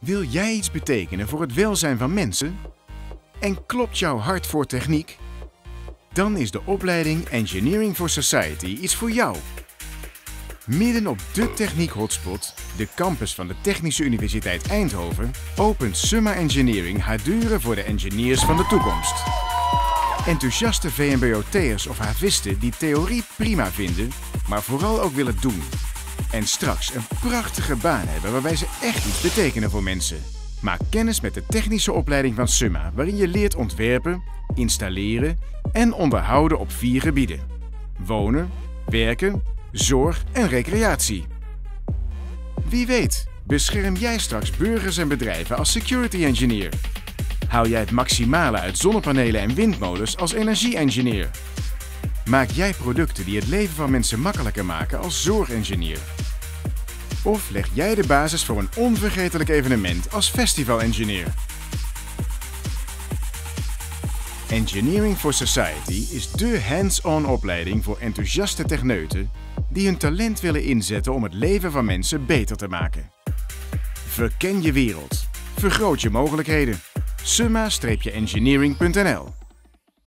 Wil jij iets betekenen voor het welzijn van mensen? En klopt jouw hart voor techniek? Dan is de opleiding Engineering for Society iets voor jou. Midden op de techniek hotspot, de campus van de Technische Universiteit Eindhoven, opent Summa Engineering haar deuren voor de engineers van de toekomst. Enthousiaste VMBOT'ers of havisten die theorie prima vinden, maar vooral ook willen doen. En straks een prachtige baan hebben waarbij ze echt iets betekenen voor mensen. Maak kennis met de technische opleiding van Summa, waarin je leert ontwerpen, installeren en onderhouden op vier gebieden. Wonen, werken, zorg en recreatie. Wie weet, bescherm jij straks burgers en bedrijven als security engineer. Haal jij het maximale uit zonnepanelen en windmolens als energie-engineer. Maak jij producten die het leven van mensen makkelijker maken als zorgengineer. Of leg jij de basis voor een onvergetelijk evenement als festival-engineer. Engineering for Society is dé hands-on opleiding voor enthousiaste techneuten die hun talent willen inzetten om het leven van mensen beter te maken. Verken je wereld. Vergroot je mogelijkheden. summa-engineering.nl